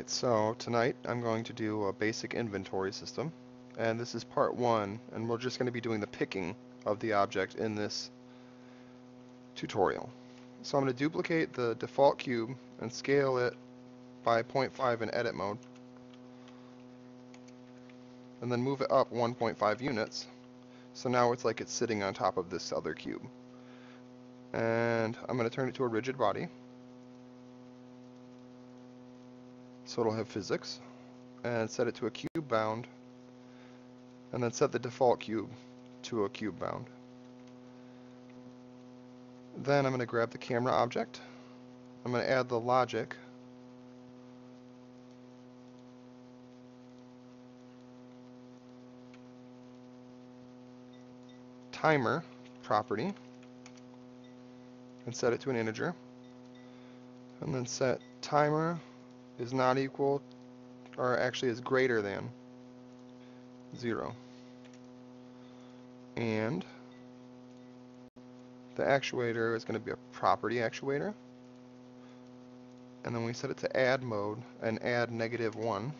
Alright, so tonight I'm going to do a basic inventory system and this is part one and we're just going to be doing the picking of the object in this tutorial. So I'm going to duplicate the default cube and scale it by 0.5 in edit mode and then move it up 1.5 units. So now it's like it's sitting on top of this other cube. And I'm going to turn it to a rigid body so it'll have physics and set it to a cube bound and then set the default cube to a cube bound. Then I'm going to grab the camera object. I'm going to add the logic timer property and set it to an integer and then set timer is not equal, or actually is greater than 0. And the actuator is going to be a property actuator. And then we set it to add mode and add negative 1.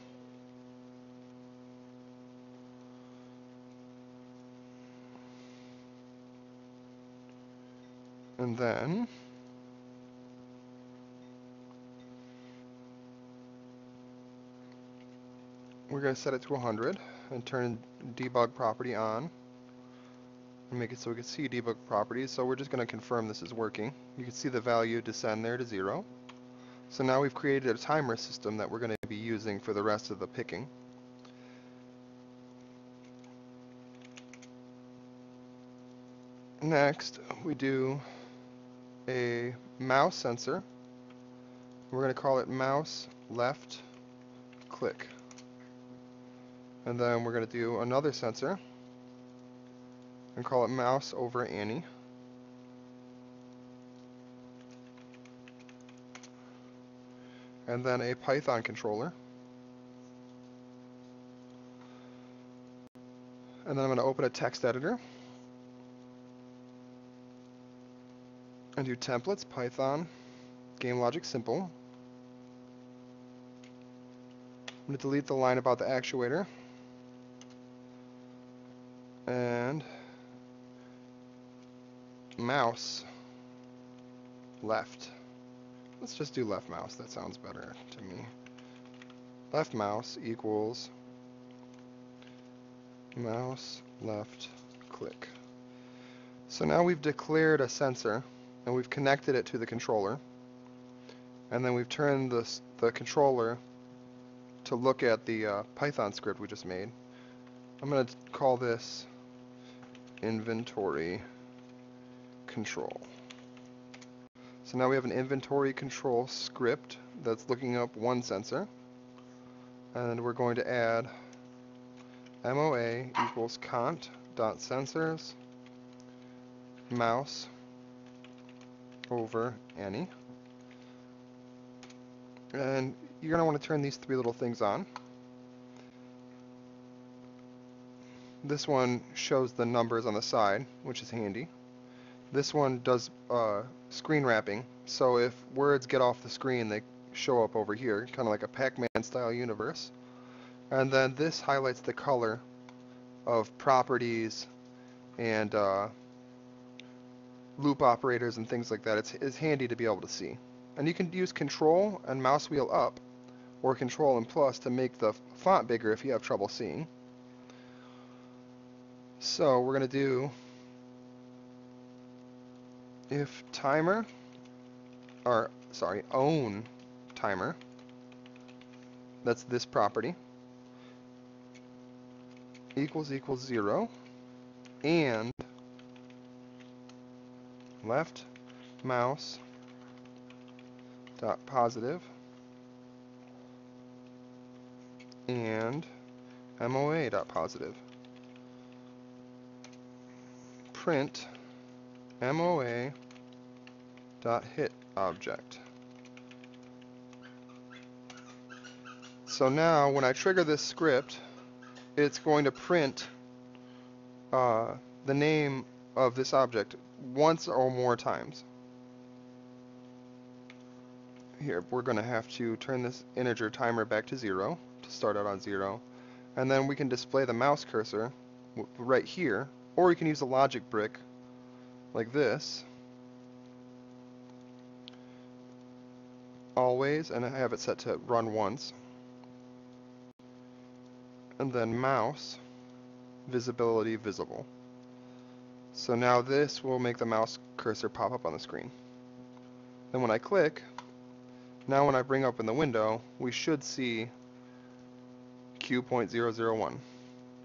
And then we're going to set it to 100 and turn debug property on and make it so we can see debug properties. So we're just going to confirm this is working. You can see the value descend there to zero. So now we've created a timer system that we're going to be using for the rest of the picking. Next, we do a mouse sensor. We're going to call it mouse left click. And then we're going to do another sensor and call it mouse over any. And then a Python controller. And then I'm going to open a text editor. And do templates, Python, game logic simple. I'm going to delete the line about the actuator and mouse left. Let's just do left mouse, that sounds better to me. Left mouse equals mouse left click. So now we've declared a sensor and we've connected it to the controller and then we've turned this, the controller to look at the uh, Python script we just made. I'm going to call this inventory control. So now we have an inventory control script that's looking up one sensor. And we're going to add MOA equals cont dot sensors mouse over any. And you're going to want to turn these three little things on. This one shows the numbers on the side, which is handy. This one does uh, screen wrapping, so if words get off the screen, they show up over here, kind of like a Pac-Man style universe. And then this highlights the color of properties and uh, loop operators and things like that. It's, it's handy to be able to see. And you can use control and mouse wheel up or control and plus to make the font bigger if you have trouble seeing. So we're going to do if timer, or sorry, own timer, that's this property, equals equals 0, and left mouse dot positive and MOA dot positive print MOA dot hit object. So now when I trigger this script, it's going to print uh, the name of this object once or more times. here, we're going to have to turn this integer timer back to zero to start out on zero. And then we can display the mouse cursor right here, or you can use a logic brick like this. Always, and I have it set to run once. And then mouse, visibility visible. So now this will make the mouse cursor pop up on the screen. Then when I click, now when I bring up in the window, we should see Cube.001.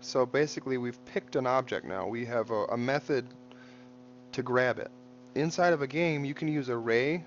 So basically we've picked an object now. We have a, a method to grab it. Inside of a game, you can use array